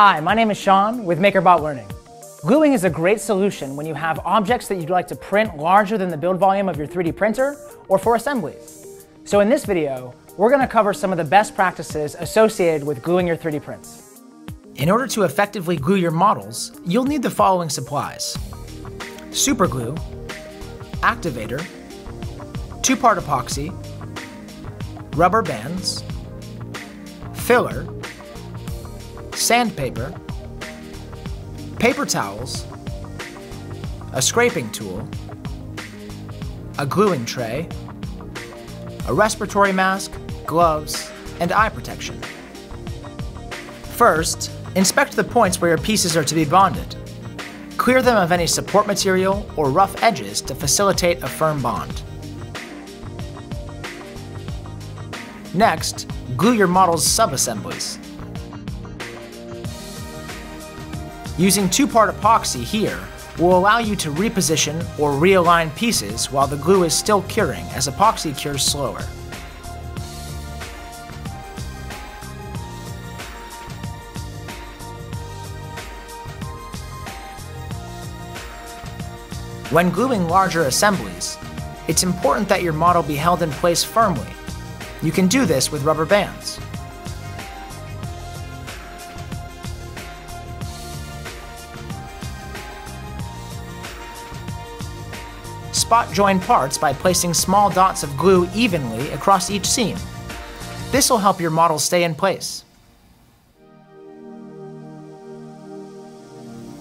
Hi, my name is Sean with MakerBot Learning. Gluing is a great solution when you have objects that you'd like to print larger than the build volume of your 3D printer or for assemblies. So in this video, we're going to cover some of the best practices associated with gluing your 3D prints. In order to effectively glue your models, you'll need the following supplies. Super glue, activator, two-part epoxy, rubber bands, filler, sandpaper, paper towels, a scraping tool, a gluing tray, a respiratory mask, gloves, and eye protection. First, inspect the points where your pieces are to be bonded. Clear them of any support material or rough edges to facilitate a firm bond. Next, glue your model's sub-assemblies. Using two-part epoxy here will allow you to reposition or realign pieces while the glue is still curing as epoxy cures slower. When gluing larger assemblies, it's important that your model be held in place firmly. You can do this with rubber bands. Spot join parts by placing small dots of glue evenly across each seam. This will help your model stay in place.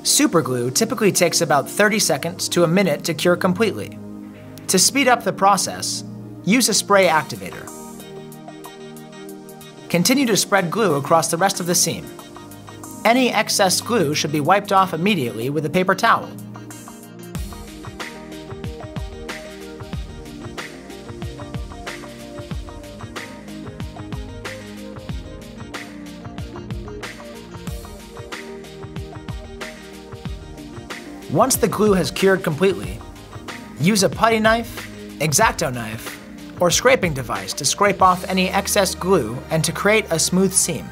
Superglue typically takes about 30 seconds to a minute to cure completely. To speed up the process, use a spray activator. Continue to spread glue across the rest of the seam. Any excess glue should be wiped off immediately with a paper towel. Once the glue has cured completely, use a putty knife, X-Acto knife, or scraping device to scrape off any excess glue and to create a smooth seam.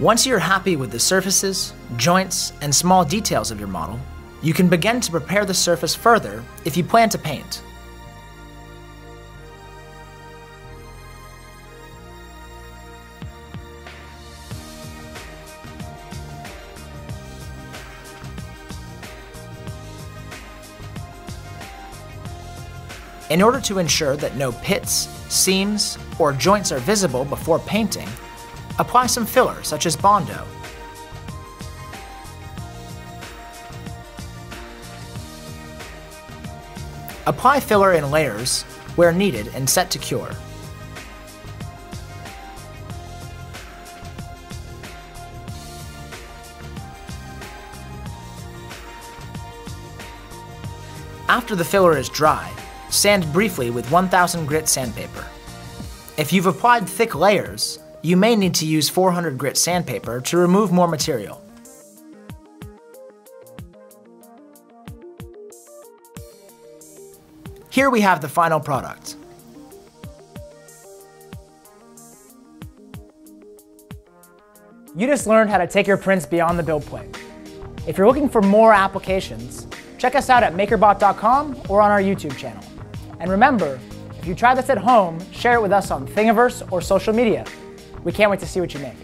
Once you're happy with the surfaces, joints, and small details of your model, you can begin to prepare the surface further if you plan to paint. In order to ensure that no pits, seams, or joints are visible before painting, apply some filler such as Bondo. Apply filler in layers where needed and set to cure. After the filler is dry, Sand briefly with 1000 grit sandpaper. If you've applied thick layers, you may need to use 400 grit sandpaper to remove more material. Here we have the final product. You just learned how to take your prints beyond the build plate. If you're looking for more applications, check us out at makerbot.com or on our YouTube channel. And remember, if you try this at home, share it with us on Thingiverse or social media. We can't wait to see what you make.